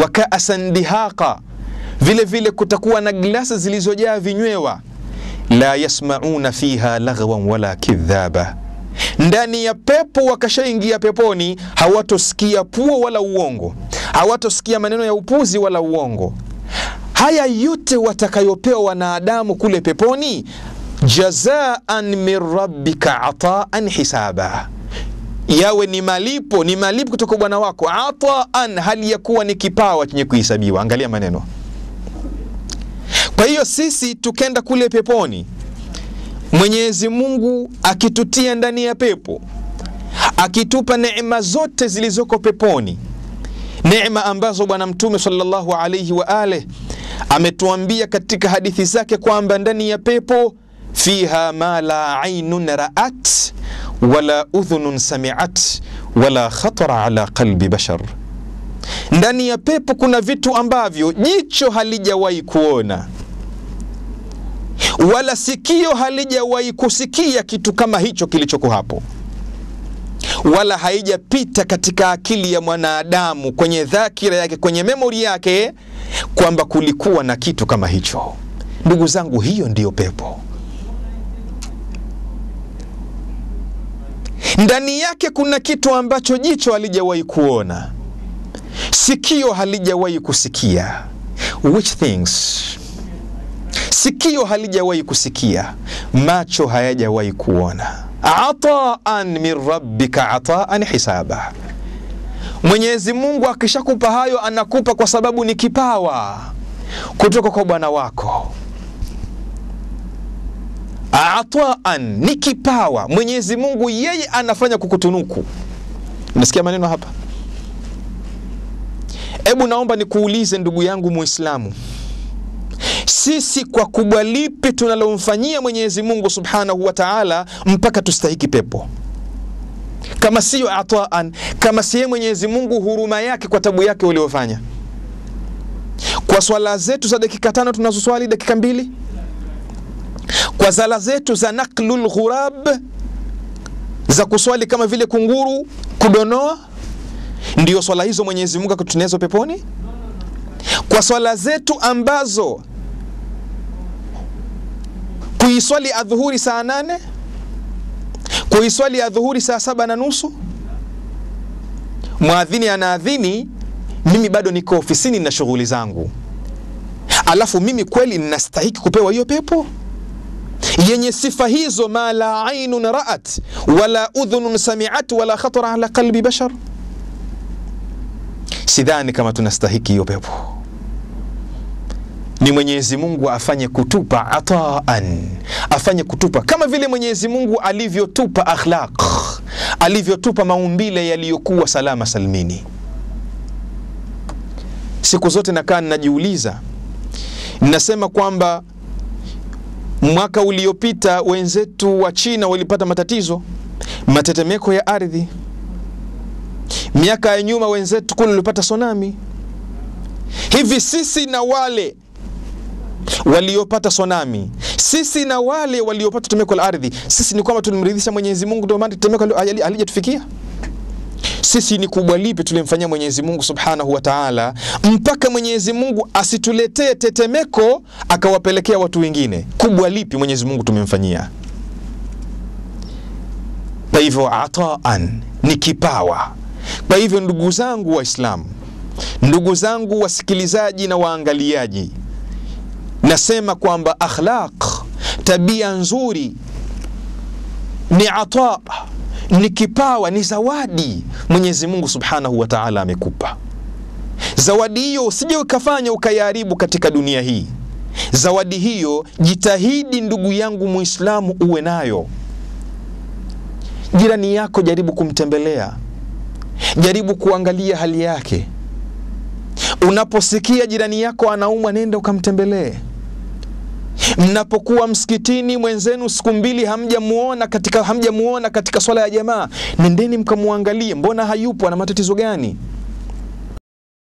wa kaasan dihaqa, vile vile kutakuwa na glasi zilizojaa vinywewa. La yasmauna fiha laghwan wala kidhaba, ndani ya pepo wakashaingia peponi, hawatosikia puo wala uongo, hawatosikia maneno ya upuzi wala uongo. Haya yote watakayopewa wanadamu kule peponi, jazaan min rabbika ataan hisaba yawe ni malipo ni malipo kutoka bwana wako, ataan, hali ya kuwa ni kipawa chenye kuhesabiwa. Angalia maneno. Kwa hiyo sisi tukenda kule peponi, Mwenyezi Mungu akitutia ndani ya pepo, akitupa neema zote zilizoko peponi, neema ambazo Bwana Mtume sallallahu alaihi wa ale ametuambia katika hadithi zake kwamba ndani ya pepo fiha ma la ainun ra'at wala udhunun sami'at wala khatara ala qalbi bashar, ndani ya pepo kuna vitu ambavyo jicho halijawahi kuona wala sikio halijawahi kusikia kitu kama hicho kilichoko hapo, wala haijapita katika akili ya mwanadamu kwenye dhakira yake, kwenye memori yake kwamba kulikuwa na kitu kama hicho. Ndugu zangu, hiyo ndiyo pepo. Ndani yake kuna kitu ambacho jicho halijawahi kuona, sikio halijawahi kusikia. Which things? Sikio halijawahi kusikia, macho hayajawahi kuona. Ataan min rabbika ataan hisaba. Mwenyezi Mungu akishakupa hayo, anakupa kwa sababu ni kipawa kutoka kwa Bwana wako. Ataan ni kipawa, Mwenyezi Mungu yeye anafanya kukutunuku. Unasikia maneno hapa? Hebu naomba nikuulize ndugu yangu Muislamu, sisi kwa kubwa lipi tunalomfanyia Mwenyezi Mungu Subhanahu wa Ta'ala mpaka tustahiki pepo? Kama siyo ataan, kama siye Mwenyezi Mungu huruma yake kwa tabu yake uliofanya. Kwa swala zetu za dakika tano tunazoswali dakika mbili kwa sala zetu za naklul ghurab za kuswali kama vile kunguru kudonoa, ndiyo swala hizo Mwenyezi Mungu akutunezo peponi? Kwa swala zetu ambazo kuiswali adhuhuri saa nane kuiswali adhuhuri saa saba na nusu mwadhini anaadhini, mimi bado niko ofisini na shughuli zangu, alafu mimi kweli ninastahiki kupewa hiyo pepo yenye sifa hizo, ma la ainun ra'at wala udhunun sami'at wala khatara ala qalbi bashar? Sidhani kama tunastahiki hiyo pepo. Ni Mwenyezi Mungu afanye kutupa ataan, afanye kutupa kama vile Mwenyezi Mungu alivyotupa akhlaq, alivyotupa maumbile yaliyokuwa salama salmini. Siku zote nakaa ninajiuliza, ninasema kwamba mwaka uliopita wenzetu wa China walipata matatizo, matetemeko ya ardhi. Miaka ya nyuma wenzetu kule walipata sonami. Hivi sisi na wale waliopata sonami, sisi na wale waliopata tetemeko la ardhi, sisi ni kwamba tulimridhisha Mwenyezi Mungu, ndio maana tetemeko halijatufikia sisi? Ni kubwa lipi tulimfanyia Mwenyezi Mungu Subhanahu wa Ta'ala mpaka Mwenyezi Mungu asituletee tetemeko akawapelekea watu wengine? Kubwa lipi Mwenyezi Mungu tumemfanyia? Kwa hivyo ataan ni kipawa. Kwa hivyo ndugu zangu Waislamu, ndugu zangu wasikilizaji na waangaliaji, nasema kwamba akhlaq, tabia nzuri ni ata, ni kipawa, ni zawadi Mwenyezi Mungu Subhanahu wa Ta'ala amekupa. Zawadi hiyo usije ukafanya ukayaharibu katika dunia hii. Zawadi hiyo jitahidi, ndugu yangu Muislamu, uwe nayo. Jirani yako jaribu kumtembelea, jaribu kuangalia hali yake. Unaposikia jirani yako anaumwa, nenda ukamtembelee. Mnapokuwa msikitini mwenzenu siku mbili hamjamuona katika, hamjamuona katika swala ya jamaa, nendeni mkamwangalie, mbona hayupo, ana matatizo gani?